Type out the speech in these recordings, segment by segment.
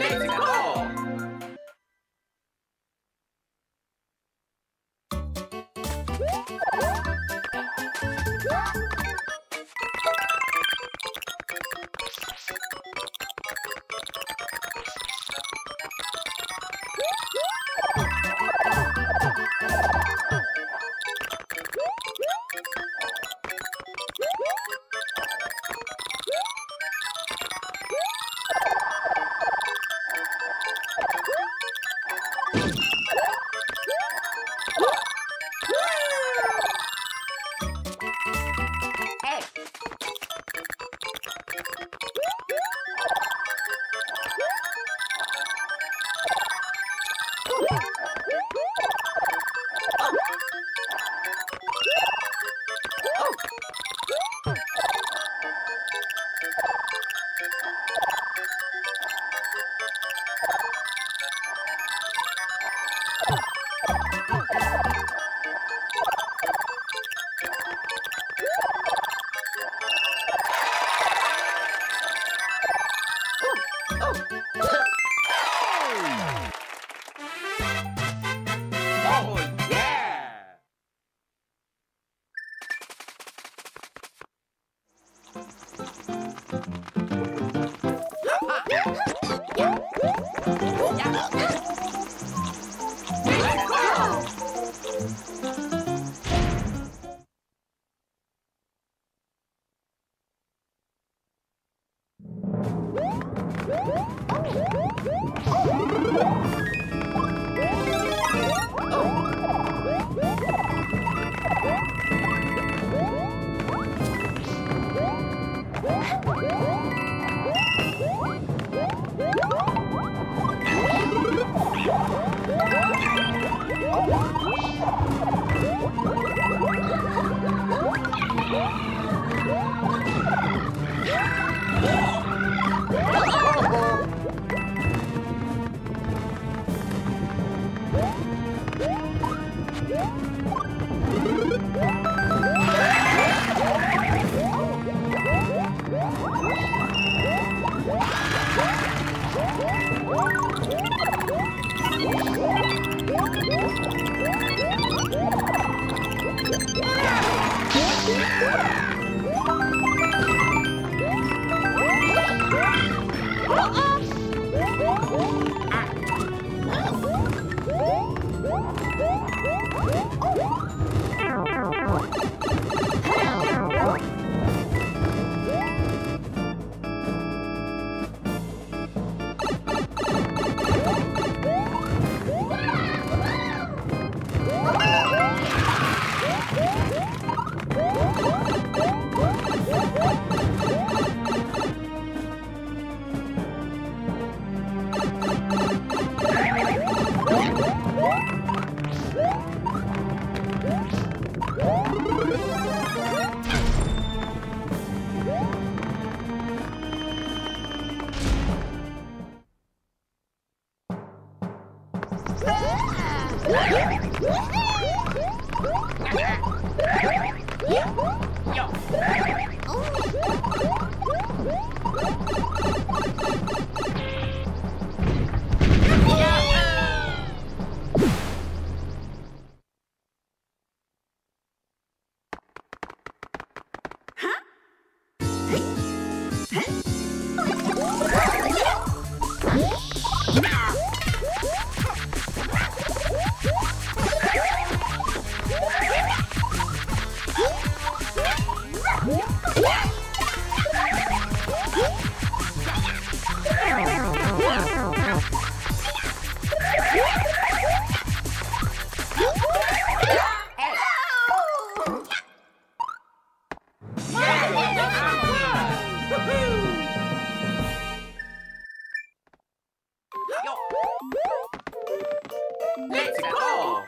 Esse Oh! Let's go!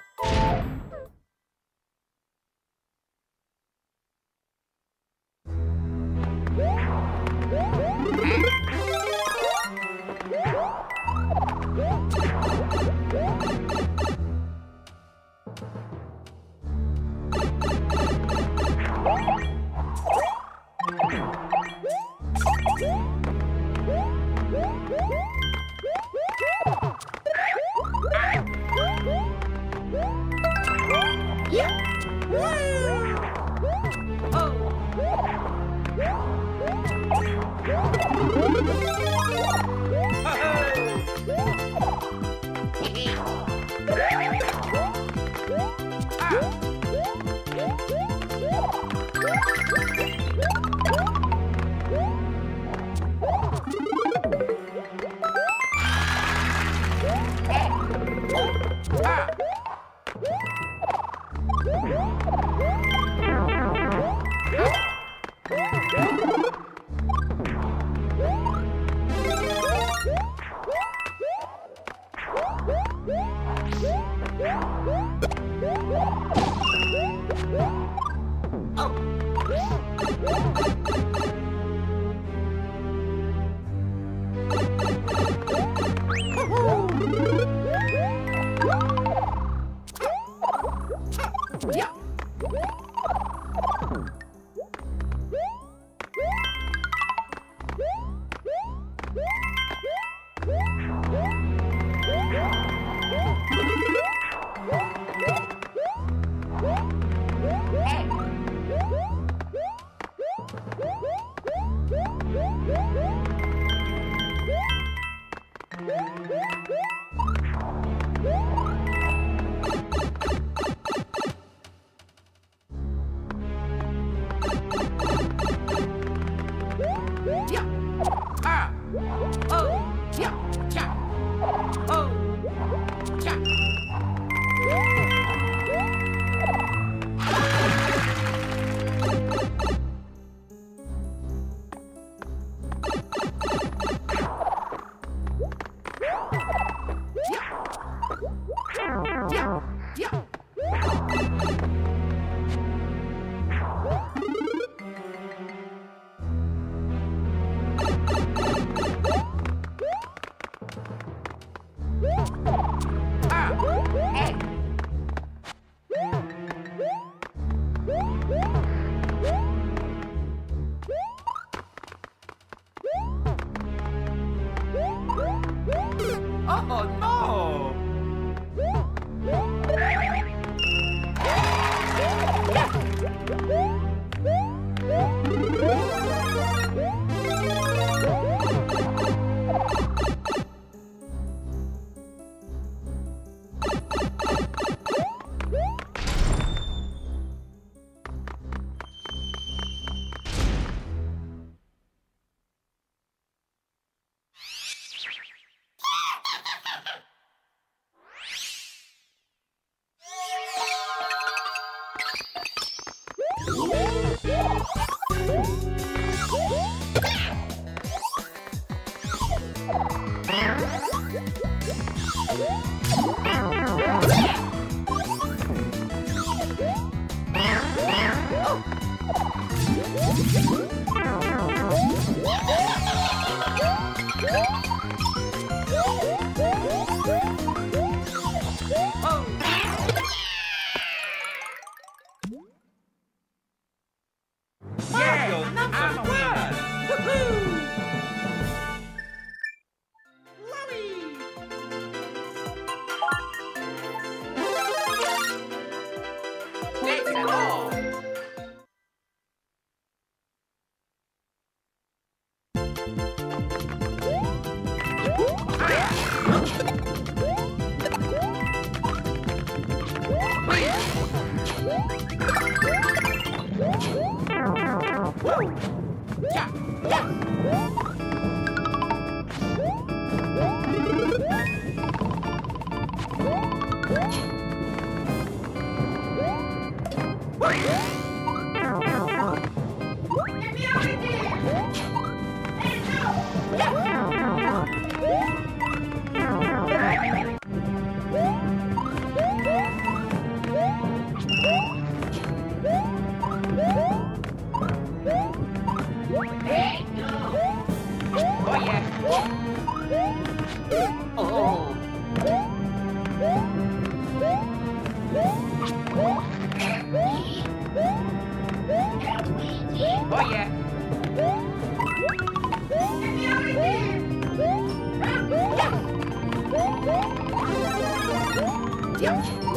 Yeah, yeah.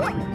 What?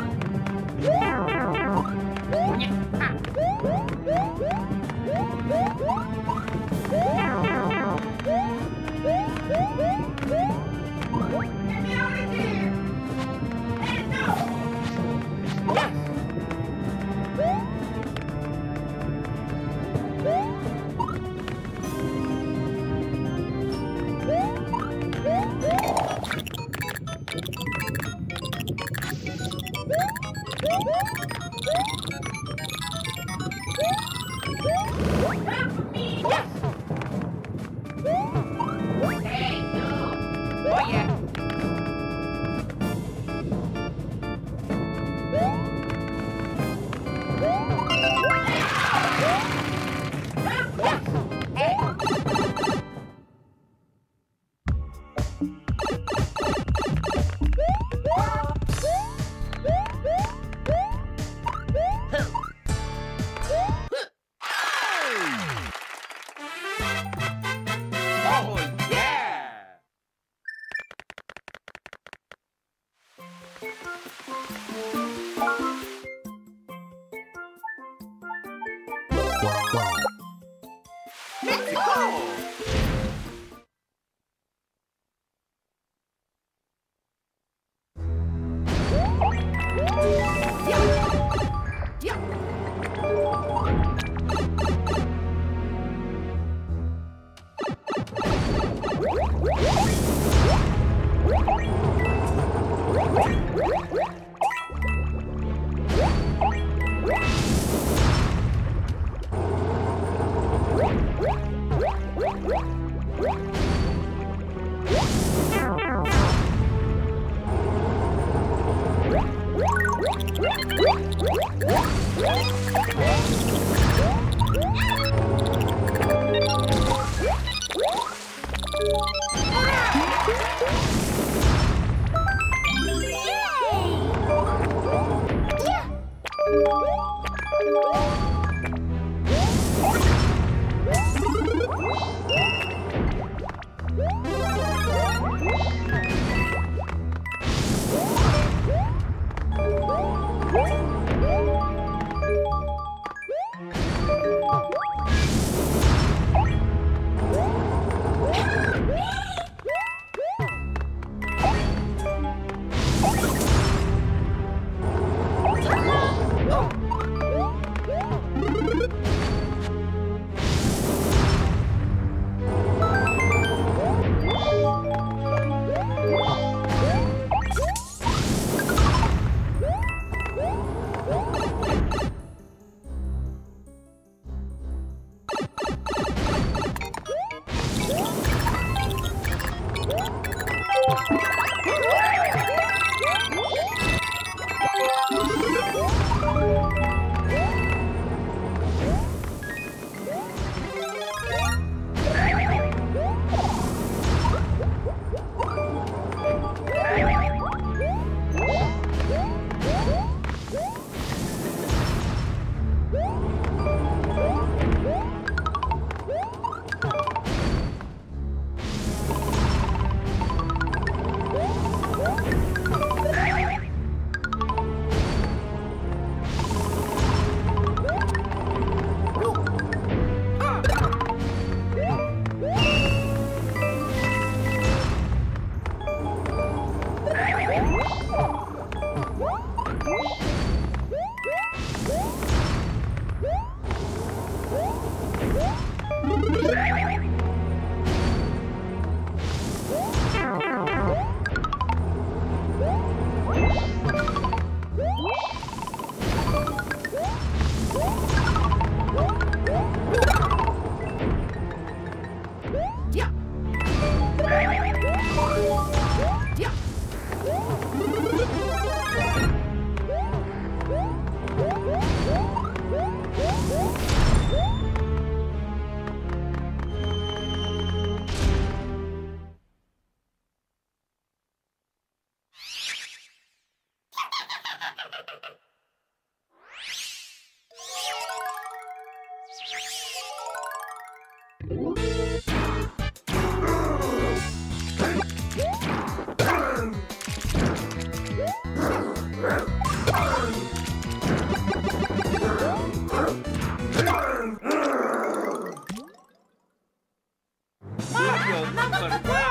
Super